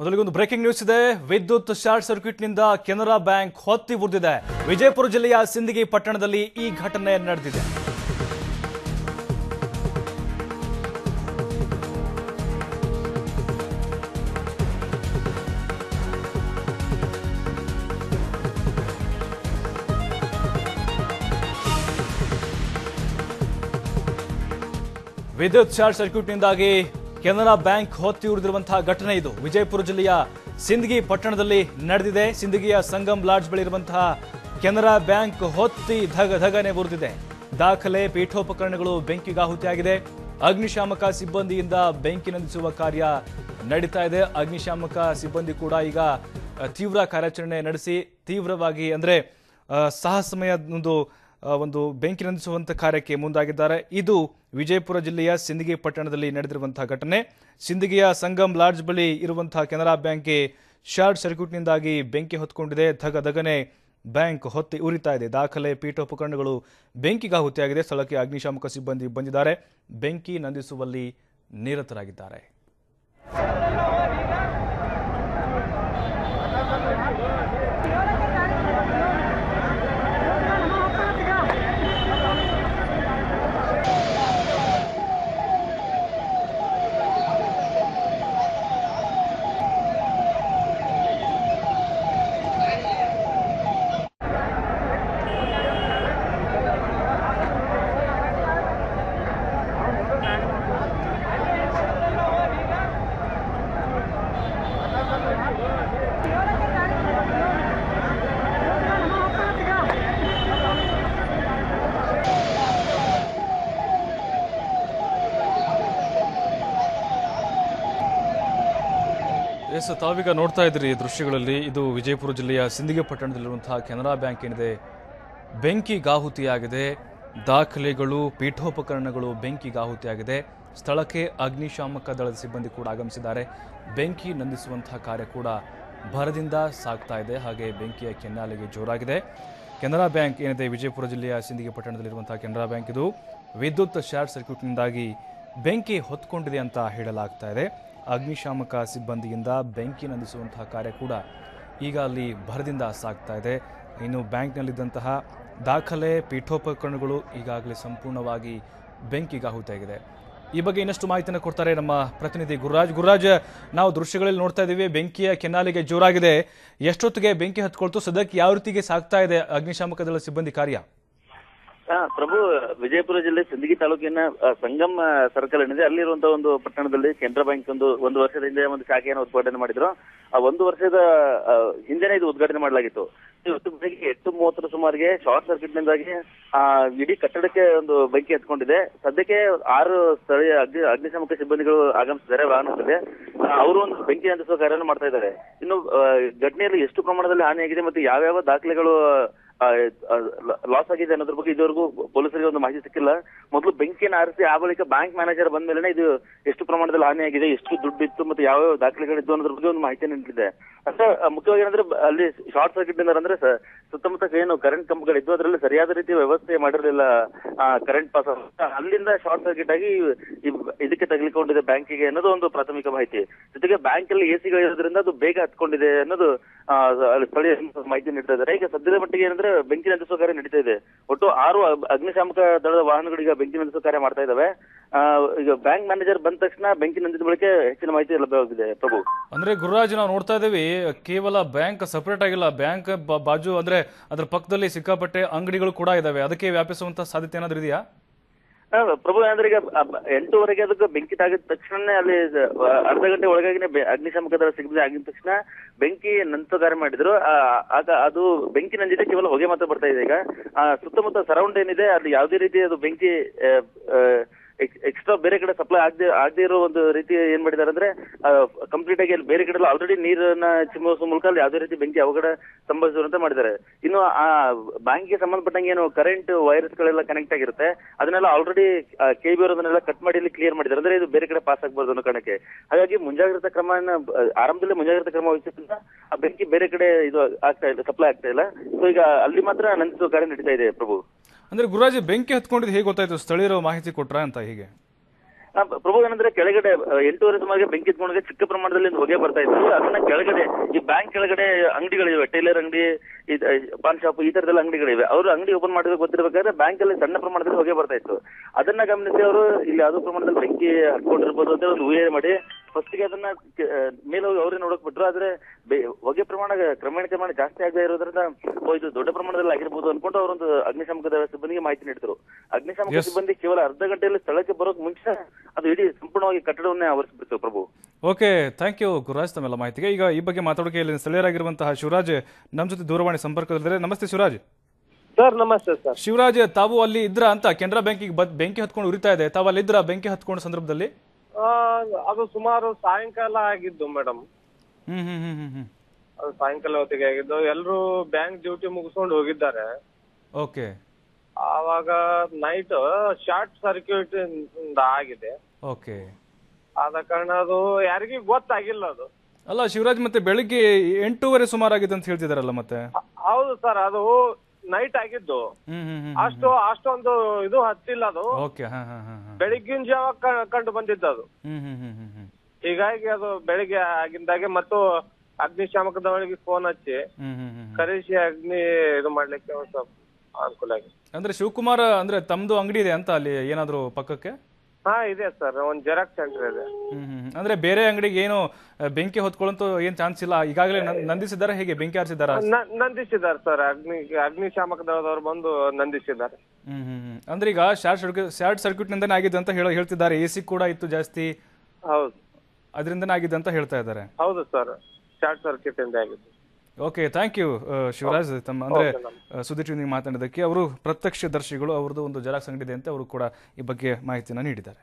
ಮೊದಲಿಗೊಂದು breaking news ಇದೆ. ವಿದ್ಯುತ್ short ಸರ್ಕ್ಯೂಟ್ನಿಂದ ಕೆನರಾ ಬ್ಯಾಂಕ್ ಹೊತ್ತಿ ಉರಿದಿದೆ. ವಿಜಯಪುರ ಜಿಲ್ಲೆಯ ಸಿಂದಗಿ ಪಟ್ಟಣದಲ್ಲಿ ಈ ಘಟನೆ ನಡೆದಿದೆ. ವಿದ್ಯುತ್ ಶಾರ್ಟ್ ಸರ್ಕ್ಯೂಟ್ನಿಂದಾಗಿ ಕೆನರಾ ಬ್ಯಾಂಕ್ ಹೊತ್ತಿ ಉರಿದಿರುವಂತಹ ಘಟನೆ ಇದು. ವಿಜಯಪುರ ಜಿಲ್ಲೆಯ ಸಿಂದಗಿ ಪಟ್ಟಣದಲ್ಲಿ ನಡೆದಿದೆ. ಸಿಂದಗಿಯ ಸಂಗಮ್ ಲಾಡ್ಜ್ ಬಳಿ ಇರುವಂತಹ ಕೆನರಾ ಬ್ಯಾಂಕ್ ಹೊತ್ತಿ ಧಗ ಧಗನೆ ಉರಿದಿದೆ ದಾಖಲೆ, ಪೀಠೋಪಕರಣಗಳು ಬೆಂಕಿಗಾಹುತಿಯಾಗಿದೆ. ಅಗ್ನಿಶಾಮಕ ಸಿಬ್ಬಂದಿಯಿಂದ ಬೆಂಕಿ ನಂದಿಸುವ ಕಾರ್ಯ ನಡೀತಾ ಇದೆ. ಅಗ್ನಿಶಾಮಕ ಸಿಬ್ಬಂದಿ ಕೂಡ ಈಗ ತೀವ್ರ ಕಾರ್ಯಾಚರಣೆ ನಡೆಸಿ, ತೀವ್ರವಾಗಿ ಅಂದರೆ ಸಾಹಸಮಯ ಒಂದು ಒಂದು ಬೆಂಕಿ ನಂದಿಸುವಂಥ ಕಾರ್ಯಕ್ಕೆ ಮುಂದಾಗಿದ್ದಾರೆ. ಇದು ವಿಜಯಪುರ ಜಿಲ್ಲೆಯ ಸಿಂದಗಿ ಪಟ್ಟಣದಲ್ಲಿ ನಡೆದಿರುವಂತಹ ಘಟನೆ. ಸಿಂದಗಿಯ ಸಂಗಮ್ ಲಾಡ್ಜ್ ಬಳಿ ಇರುವಂತಹ ಕೆನರಾ ಬ್ಯಾಂಕ್ಗೆ ಶಾರ್ಟ್ ಸರ್ಕ್ಯೂಟ್ನಿಂದಾಗಿ ಬೆಂಕಿ ಹೊತ್ಕೊಂಡಿದೆ. ಧಗ ಧಗನೆ ಬ್ಯಾಂಕ್ ಹೊತ್ತಿ ಉರಿತಾ ಇದೆ. ದಾಖಲೆ, ಪೀಠೋಪಕರಣಗಳು ಬೆಂಕಿಗಾಹುತಿಯಾಗಿದೆ ಸ್ಥಳಕ್ಕೆ ಅಗ್ನಿಶಾಮಕ ಸಿಬ್ಬಂದಿ ಬಂದಿದ್ದಾರೆ. ಬೆಂಕಿ ನಂದಿಸುವಲ್ಲಿ ನಿರತರಾಗಿದ್ದಾರೆ. ಎಸ್, ತಾವೀಗ ನೋಡ್ತಾ ಇದ್ರಿ ಈ ದೃಶ್ಯಗಳಲ್ಲಿ. ಇದು ವಿಜಯಪುರ ಜಿಲ್ಲೆಯ ಸಿಂದಿಗೆ ಪಟ್ಟಣದಲ್ಲಿರುವಂತಹ ಕೆನರಾ ಬ್ಯಾಂಕ್ ಏನಿದೆ. ಬೆಂಕಿಗಾಹುತಿಯಾಗಿದೆ ದಾಖಲೆಗಳು, ಪೀಠೋಪಕರಣಗಳು ಬೆಂಕಿಗಾಹುತಿಯಾಗಿದೆ ಸ್ಥಳಕ್ಕೆ ಅಗ್ನಿಶಾಮಕ ದಳದ ಸಿಬ್ಬಂದಿ ಕೂಡ ಆಗಮಿಸಿದ್ದಾರೆ. ಬೆಂಕಿ ನಂದಿಸುವಂತಹ ಕಾರ್ಯ ಕೂಡ ಭರದಿಂದ ಸಾಗ್ತಾ ಇದೆ. ಹಾಗೆ ಬೆಂಕಿಯ ಕೆನ್ನಾಲೆಗೆ ಜೋರಾಗಿದೆ. ಕೆನರಾ ಬ್ಯಾಂಕ್ ಏನಿದೆ, ವಿಜಯಪುರ ಜಿಲ್ಲೆಯ ಸಿಂದಿಗೆ ಪಟ್ಟಣದಲ್ಲಿರುವಂತಹ ಕೆನರಾ ಬ್ಯಾಂಕ್ ಇದು. ವಿದ್ಯುತ್ ಶಾರ್ಟ್ ಸರ್ಕ್ಯೂಟ್ನಿಂದಾಗಿ ಬೆಂಕಿ ಹೊತ್ಕೊಂಡಿದೆ ಅಂತ ಹೇಳಲಾಗ್ತಾ ಇದೆ. ಅಗ್ನಿಶಾಮಕ ಸಿಬ್ಬಂದಿಯಿಂದ ಬೆಂಕಿ ನಂದಿಸುವಂತಹ ಕಾರ್ಯ ಕೂಡ ಈಗ ಅಲ್ಲಿ ಭರದಿಂದ ಸಾಗ್ತಾ ಇದೆ. ಇನ್ನು ಬ್ಯಾಂಕ್ನಲ್ಲಿದ್ದಂತಹ ದಾಖಲೆ, ಪೀಠೋಪಕರಣಗಳು ಈಗಾಗಲೇ ಸಂಪೂರ್ಣವಾಗಿ ಬೆಂಕಿಗಾಹುತಿಯಾಗಿದೆ ಈ ಬಗ್ಗೆ ಇನ್ನಷ್ಟು ಮಾಹಿತಿಯನ್ನು ಕೊಡ್ತಾರೆ ನಮ್ಮ ಪ್ರತಿನಿಧಿ ಗುರುರಾಜ್. ಗುರುರಾಜ್, ನಾವು ದೃಶ್ಯಗಳಲ್ಲಿ ನೋಡ್ತಾ ಇದ್ದೀವಿ, ಬೆಂಕಿಯ ಕೆನ್ನಾಲಿಗೆ ಜೋರಾಗಿದೆ. ಎಷ್ಟೊತ್ತಿಗೆ ಬೆಂಕಿ ಹತ್ಕೊಳ್ತು, ಸದ್ಯಕ್ಕೆ ಯಾವ ರೀತಿಗೆ ಸಾಗ್ತಾ ಇದೆ ಅಗ್ನಿಶಾಮಕ ಸಿಬ್ಬಂದಿ ಕಾರ್ಯ? ಪ್ರಭು, ವಿಜಯಪುರ ಜಿಲ್ಲೆ ಸಿಂದಗಿ ತಾಲೂಕಿನ ಸಂಗಮ ಸರ್ಕಲ್ ಏನಿದೆ ಅಲ್ಲಿರುವಂತಹ ಒಂದು ಪಟ್ಟಣದಲ್ಲಿ ಕೆನರಾ ಬ್ಯಾಂಕ್ ಒಂದು ಒಂದು ವರ್ಷದ ಹಿಂದೆ ಒಂದು ಶಾಖೆಯನ್ನು ಉದ್ಘಾಟನೆ ಮಾಡಿದ್ರು. ಆ, ಒಂದು ವರ್ಷದ ಹಿಂದೆನೆ ಇದು ಉದ್ಘಾಟನೆ ಮಾಡಲಾಗಿತ್ತು. ಇವತ್ತು ಬೆಳಿಗ್ಗೆ ಎಂಟು ಮೂವತ್ತರ ಸುಮಾರಿಗೆ ಶಾರ್ಟ್ ಸರ್ಕ್ಯೂಟ್ ನಿಂದಾಗಿ ಆ, ಇಡೀ ಕಟ್ಟಡಕ್ಕೆ ಒಂದು ಬೆಂಕಿ ಹತ್ಕೊಂಡಿದೆ. ಸದ್ಯಕ್ಕೆ ಆರು ಸ್ಥಳೀಯ ಅಗ್ನಿ, ಅಗ್ನಿಶಾಮಕ ಸಿಬ್ಬಂದಿಗಳು ಆಗಮಿಸಿದ್ದಾರೆ, ವಾಹನದಲ್ಲಿ. ಅವರು ಒಂದು ಬೆಂಕಿ ನಂದಿಸುವ ಕಾರ್ಯವನ್ನು ಮಾಡ್ತಾ ಇದ್ದಾರೆ. ಇನ್ನು ಘಟನೆಯಲ್ಲಿ ಎಷ್ಟು ಪ್ರಮಾಣದಲ್ಲಿ ಹಾನಿಯಾಗಿದೆ ಮತ್ತು ಯಾವ್ಯಾವ ದಾಖಲೆಗಳು ಲಾಸ್ ಆಗಿದೆ ಅನ್ನೋದ್ರ ಬಗ್ಗೆ ಇದುವರೆಗೂ ಪೊಲೀಸರಿಗೆ ಒಂದು ಮಾಹಿತಿ ಸಿಕ್ಕಿಲ್ಲ. ಮೊದಲು ಬೆಂಕಿಯನ್ನು ಆರಿಸಿ ಆ ಬಳಿಕ ಬ್ಯಾಂಕ್ ಮ್ಯಾನೇಜರ್ ಬಂದ ಮೇಲೆ ಇದು ಎಷ್ಟು ಪ್ರಮಾಣದಲ್ಲಿ ಹಾನಿಯಾಗಿದೆ, ಎಷ್ಟು ದುಡ್ಡು ಇತ್ತು ಮತ್ತೆ ಯಾವ ಯಾವ ದಾಖಲೆಗಳಿದ್ದು ಅನ್ನೋದ್ರ ಬಗ್ಗೆ ಒಂದು ಮಾಹಿತಿ ನೀಡಿದೆ. ಅಷ್ಟ ಮುಖ್ಯವಾಗಿ ಏನಂದ್ರೆ ಅಲ್ಲಿ ಶಾರ್ಟ್ ಸರ್ಕ್ಯೂಟ್ ಅಂದ್ರೆ ಸುತ್ತಮುತ್ತ ಏನು ಕರೆಂಟ್ ಕಂಬಗಳಿದ್ದು ಅದರಲ್ಲಿ ಸರಿಯಾದ ರೀತಿ ವ್ಯವಸ್ಥೆ ಮಾಡಿರಲಿಲ್ಲ ಕರೆಂಟ್ ಪಾಸ್ ಅಲ್ಲಿಂದ ಶಾರ್ಟ್ ಸರ್ಕ್ಯೂಟ್ ಆಗಿ ಇದಕ್ಕೆ ತಗಲಿಕೊಂಡಿದೆ ಬ್ಯಾಂಕಿಗೆ ಅನ್ನೋದು ಒಂದು ಪ್ರಾಥಮಿಕ ಮಾಹಿತಿ. ಜೊತೆಗೆ ಬ್ಯಾಂಕ್ ಅಲ್ಲಿ ಎಸಿಗಳಿರೋದ್ರಿಂದ ಅದು ಬೇಗ ಹತ್ಕೊಂಡಿದೆ ಅನ್ನೋದು ಸ್ಥಳೀಯ ಮಾಹಿತಿ ನೀಡ್ತಾ ಇದ್ದಾರೆ ಈಗ ಸದ್ಯದ ಮಟ್ಟಿಗೆ ಏನಂದ್ರೆ ಬೆಂಕಿ ನಂದಿಸುವ ಕಾರ್ಯ ನಡೀತಾ ಇದೆ. ಒಟ್ಟು ಆರು ಅಗ್ನಿಶಾಮಕ ದಳದ ವಾಹನಗಳಿಗೆ ಬೆಂಕಿ ನಂದಿಸುವ ಕಾರ್ಯ ಮಾಡ್ತಾ ಇದಾವೆ. ಈಗ ಬ್ಯಾಂಕ್ ಮ್ಯಾನೇಜರ್ ಬಂದ ತಕ್ಷಣ ಬೆಂಕಿ ನಂದಿದ ಬಳಿಕೆ ಹೆಚ್ಚಿನ ಮಾಹಿತಿ ಲಭ್ಯವಾಗಿದೆ, ಪ್ರಭು. ಅಂದ್ರೆ ಗುರುರಾಜ್, ನಾವು ನೋಡ್ತಾ ಇದ್ದೀವಿ, ಕೇವಲ ಬ್ಯಾಂಕ್ ಸಪರೇಟ್ ಆಗಿಲ್ಲ. ಬ್ಯಾಂಕ್ ಬಾಜು ಅಂದ್ರೆ ಅದ್ರ ಪಕ್ಕದಲ್ಲಿ ಸಿಕ್ಕಾಪಟ್ಟೆ ಅಂಗಡಿಗಳು ಕೂಡ ಇದಾವೆ. ಅದಕ್ಕೆ ವ್ಯಾಪಿಸುವಂತ ಸಾಧ್ಯತೆ ಏನಾದ್ರೂ ಇದೆಯಾ? ಪ್ರಭು, ಅಂದ್ರೆ ಈಗ ಎಂಟೂವರೆಗೆ ಅದಕ್ಕೆ ಬೆಂಕಿ ತಾಗಿದ ತಕ್ಷಣನೇ ಅಲ್ಲಿ ಅರ್ಧ ಗಂಟೆ ಒಳಗಾಗಿನೇ ಅಗ್ನಿಶಾಮಕ ದಳ ಸಿಗದೆ ಆಗಿದ ತಕ್ಷಣ ಬೆಂಕಿ ನಂತ ಕಾರ್ಯ ಮಾಡಿದ್ರು ಆಗ ಅದು ಬೆಂಕಿ ನಂದಿದೆ ಕೇವಲ ಹೊಗೆ ಮಾತ್ರ ಬರ್ತಾ ಇದೆ ಈಗ. ಸುತ್ತಮುತ್ತ ಸರೌಂಡ್ ಏನಿದೆ, ಅಲ್ಲಿ ಯಾವುದೇ ರೀತಿ ಅದು ಬೆಂಕಿ ಎಕ್ಸ್ಟ್ರಾ ಬೇರೆ ಕಡೆ ಸಪ್ಲೈ ಆಗದೆ ಆಗದೆ ಇರೋ ಒಂದು ರೀತಿ ಏನ್ ಮಾಡಿದ್ದಾರೆ ಅಂದ್ರೆ ಕಂಪ್ಲೀಟ್ ಆಗಿ ಬೇರೆ ಕಡೆ ಆಲ್ರೆಡಿ ನೀರನ್ನ ಚಿಮ್ಮುವ ಮೂಲಕ ಅಲ್ಲಿ ಯಾವುದೇ ರೀತಿ ಬೆಂಕಿ ಅವಘಡ ಸಂಭವಿಸುವಂತೆ ಮಾಡಿದ್ದಾರೆ ಇನ್ನು, ಆ, ಬ್ಯಾಂಕ್ಗೆ ಸಂಬಂಧಪಟ್ಟಂಗೆ ಏನು ಕರೆಂಟ್ ವೈರಸ್ ಗಳೆಲ್ಲ ಕನೆಕ್ಟ್ ಆಗಿರುತ್ತೆ. ಅದನ್ನೆಲ್ಲ ಆಲ್ರೆಡಿ ಕೆ ಬಿ ಅದನ್ನೆಲ್ಲ ಕಟ್ ಮಾಡಿ ಇಲ್ಲಿ ಕ್ಲಿಯರ್ ಮಾಡಿದ್ದಾರೆ ಅಂದ್ರೆ ಇದು ಬೇರೆ ಕಡೆ ಪಾಸ್ ಆಗ್ಬಾರ್ದು ಅನ್ನೋ ಕಾರಣಕ್ಕೆ. ಹಾಗಾಗಿ ಮುಂಜಾಗ್ರತಾ ಕ್ರಮ ಆರಂಭದಲ್ಲಿ ಆರಂಭದಲ್ಲೇ ಮುಂಜಾಗ್ರತಾ ಕ್ರಮ ವಹಿಸಿದ್ರಿಂದ ಆ ಬೆಂಕಿ ಬೇರೆ ಕಡೆ ಇದು ಆಗ್ತಾ ಇಲ್ಲ ಸಪ್ಲೈ ಆಗ್ತಾ ಇಲ್ಲ. ಸೊ ಈಗ ಅಲ್ಲಿ ಮಾತ್ರ ನಂತರ ಕಾರ್ಯ ನಡೀತಾ ಇದೆ ಪ್ರಭು. ಅಂದ್ರೆ ಗುರುರಾಜಿ ಬೆಂಕಿ ಹತ್ಕೊಂಡಿದ್ದು ಹೇಗೆ ಗೊತ್ತಾಯ್ತು? ಸ್ಥಳೀಯರು ಮಾಹಿತಿ ಕೊಟ್ರ ಅಂತ ಹೀಗೆ. ಪ್ರಭು, ಏನಂದ್ರೆ ಕೆಳಗಡೆ ಎಂಟೂವರೆ ಸುಮಾರಿಗೆ ಬೆಂಕಿ ಎತ್ಕೊಂಡಾಗ ಚಿಕ್ಕ ಪ್ರಮಾಣದಲ್ಲಿ ಹೊಗೆ ಬರ್ತಾ ಇತ್ತು. ಅದನ್ನ ಕೆಳಗಡೆ, ಈ ಬ್ಯಾಂಕ್ ಕೆಳಗಡೆ ಅಂಗಡಿಗಳಿವೆ, ಟೈಲರ್ ಅಂಗಡಿ ಪಾನ್ ಶಾಪ್, ಈ ತರದೆಲ್ಲ ಅಂಗಡಿಗಳಿವೆ. ಅವರು ಅಂಗಡಿ ಓಪನ್ ಮಾಡಿದ್ರೆ ಗೊತ್ತಿರಬೇಕಾದ್ರೆ ಬ್ಯಾಂಕ್ ಅಲ್ಲಿ ಸಣ್ಣ ಪ್ರಮಾಣದಲ್ಲಿ ಹೊಗೆ ಬರ್ತಾ ಇತ್ತು. ಅದನ್ನ ಗಮನಿಸಿ ಅವರು ಇಲ್ಲಿ ಯಾವುದೋ ಪ್ರಮಾಣದಲ್ಲಿ ಬೆಂಕಿ ಹತ್ಕೊಂಡಿರ್ಬೋದು ಅಂತ ಒಂದು ಊಹೆ ಮಾಡಿ ಫಸ್ಟ್ಗೆ ಅದನ್ನ ಮೇಲೆ ಹೋಗಿ ಅವರೇ ನೋಡಕ್ ಬಿಟ್ರು ಆದ್ರೆ ಹೊಗೆ ಪ್ರಮಾಣ ಕ್ರಮೇಣ ಕ್ರಮೇಣ ಜಾಸ್ತಿ ಆಗದೆ ಇರೋದ್ರಿಂದ ಇದು ದೊಡ್ಡ ಪ್ರಮಾಣದಲ್ಲಿ ಆಗಿರ್ಬೋದು ಅನ್ಕೊಂಡು ಅವರೊಂದು ಅಗ್ನಿಶಾಮಕ ದಳ ಸಿಬ್ಬಂದಿಗೆ ಮಾಹಿತಿ ನೀಡಿದ್ರು ಅಗ್ನಿಶಾಮಕ. ಸಿಬ್ಬಂದಿ ಕೇವಲ ಅರ್ಧ ಗಂಟೆಯಲ್ಲಿ ಸ್ಥಳಕ್ಕೆ ಬರೋಕ್ ಮುಂಚೆ ಅದು ಇಡೀ ಸಂಪೂರ್ಣವಾಗಿ ಕಟ್ಟಡವನ್ನೇ ಆವರಿಸಿಬಿಡ್ತು Prabhu. Okay thank you Gururaj ತಮ್ಮೆಲ್ಲ ಮಾಹಿತಿಗೆ. ಈಗ ಈ ಬಗ್ಗೆ ಮಾತಾಡೋಕೆ ಇಲ್ಲಿ ಸ್ಥಳೀಯರಾಗಿರುವಂತಹ ಶಿವರಾಜ್ ನಮ್ಮ ಜೊತೆ ದೂರವಾಣಿ ಸಂಪರ್ಕದಲ್ಲಿದ್ದಾರೆ. ನಮಸ್ತೆ ಶಿವರಾಜ್. ಸರ್ ನಮಸ್ತೆ ಸರ್. ಶಿವರಾಜ್ ತಾವು ಅಲ್ಲಿ ಇದ್ರ ಅಂತ ಕೆನರಾ ಬ್ಯಾಂಕಿಗೆ ಬದ್ ಬೆಂಕಿ ಹತ್ಕೊಂಡು ಉರಿತಾ ಇದೆ. ತಾವು ಅಲ್ಲಿ ಇದ್ರ ಬೆಂಕಿ ಹತ್ಕೊಂಡ ಸಂದರ್ಭದಲ್ಲಿ? ಅದು ಸುಮಾರು ಸಾಯಂಕಾಲ ಆಗಿದ್ದು ಮೇಡಮ್ ಹ್ಮ್ ಹ್ಮ್ ಹ್ಮ್ ಹ್ಮ್ ಹ್ಮ್. ಅದು ಸಾಯಂಕಾಲ ಹೊತ್ತಿಗೆ ಆಗಿದ್ದು. ಎಲ್ಲರೂ ಬ್ಯಾಂಕ್ ಡ್ಯೂಟಿ ಮುಗಿಸ್ಕೊಂಡು ಹೋಗಿದ್ದಾರೆ. ಓಕೆ. ಆವಾಗ ನೈಟ್ ಶಾರ್ಟ್ ಸರ್ಕ್ಯೂಟ್ ಇಂದ ಆಗಿದೆ. ಓಕೆ. ಆದ ಕಾರಣ ಅದು ಯಾರಿಗೂ ಗೊತ್ತಾಗಿಲ್ಲ ಅದು. ಅಲ್ಲ ಶಿವರಾಜ್ ಮತ್ತೆ ಬೆಳಿಗ್ಗೆ ಎಂಟೂವರೆ ಸುಮಾರಾಗಿದೆ ಅಂತ ಹೇಳ್ತಿದಾರಲ್ಲ ಮತ್ತೆ? ಹೌದು ಸರ್ ಅದು ನೈಟ್ ಆಗಿದ್ದು. ಹ್ಮ್ ಹ್ಮ್ ಹ್ಮ್ ಅಷ್ಟು ಅಷ್ಟೊಂದು ಇದು ಹತ್ತಿಲ್ಲ ಅದು. ಓಕೆ ಹಾ ಹಾ ಹಾ ಹಾ. ಬೆಳಿಗ್ಗಿನ ಜಾವ ಕಂಡು ಬಂದಿದ್ದು ಅದು. ಹ್ಮ್ ಹ್ಮ್ ಹ್ಮ್ ಹ್ಮ್ ಹ್ಮ್. ಹೀಗಾಗಿ ಅದು ಬೆಳಿಗ್ಗೆ ಆಗಿಂದಾಗೆ ಮತ್ತು ಅಗ್ನಿಶಾಮಕದವಳಿಗೆ ಫೋನ್ ಹಚ್ಚಿ ಹ್ಮ್ ಹ್ಮ್ ಹ್ಮ್. ಕರೆಸಿ ಅಗ್ನಿ ಇದು ಮಾಡ್ಲಿಕ್ಕೆ ಒಂದ್ ಸ್ವಲ್ಪ ಅನುಕೂಲ ಆಗಿದೆ. ಅಂದ್ರೆ ಶಿವಕುಮಾರ್ ಅಂದ್ರೆ ತಮ್ದು ಅಂಗಡಿ ಇದೆ ಅಂತ ಅಲ್ಲಿ ಏನಾದ್ರು ಪಕ್ಕಕ್ಕೆ? ಹಾ ಇದೆ ಸರ್. ಒಂದ್ ಜೆರಾಕ್ಸ್ ಸೆಂಟರ್ ಇದೆ. ಹ್ಮ್ ಹ್ಮ್ ಹ್ಮ್. ಅಂದ್ರೆ ಬೇರೆ ಅಂಗಡಿಗೆ ಏನು ಆ, ಬೆಂಕಿ ಹೊತ್ಕೊಳ್ಳಂತೂ ಏನ್ ಚಾನ್ಸ್ ಇಲ್ಲ? ಈಗಾಗಲೇ ನಂದಿಸಿದಾರ ಹೇಗೆ? ಬೆಂಕಿ ಹಾರಿಸಿದಾರ ನ- ನಂದಿಸಿದ್ದಾರೆ ಸರ್. ಅಗ್ನಿ ಅಗ್ನಿಶಾಮಕ ದಳದವರು ಬಂದು ನಂದಿಸಿದ್ದಾರೆ. ಹ್ಮ್ ಹ್ಮ್ ಹ್ಮ್. ಅಂದ್ರೆ ಈಗ ಶಾರ್ಟ್ ಸರ್ಕ್ಯೂಟ್ ಶಾರ್ಟ್ ಸರ್ಕ್ಯೂಟ್ ನಿಂದನೇ ಆಗಿದೆ ಅಂತ ಹೇಳ ಹೇಳ್ತಿದ್ದಾರೆ. ಎ ಸಿ ಕೂಡ ಇತ್ತು ಜಾಸ್ತಿ. ಹೌದು. ಅದರಿಂದನೇ ಆಗಿದೆ ಅಂತ ಹೇಳ್ತಾ ಇದ್ದಾರೆ. ಹೌದು ಸರ್. ಶಾರ್ಟ್ ಸರ್ಕ್ಯೂಟ್ ಇಂದ ಆಗಿದ್ದು ಓಕೆ ಥ್ಯಾಂಕ್ ಯು ಶಿವರಾಜ್ ತಮ್ಮ ಅಂದರೆ ಸುದ್ದಿ ಟಿವಿಗೆ ಮಾತಾಡೋದಕ್ಕೆ ಅವರು ಪ್ರತ್ಯಕ್ಷದರ್ಶಿಗಳು ಅವ್ರದ್ದು ಒಂದು ಜೆರಾಕ್ಸ್ ಅಂಗಡಿ ಇದೆ ಅಂತ ಅವರು ಕೂಡ ಈ ಬಗ್ಗೆ ಮಾಹಿತಿಯನ್ನು ನೀಡಿದ್ದಾರೆ.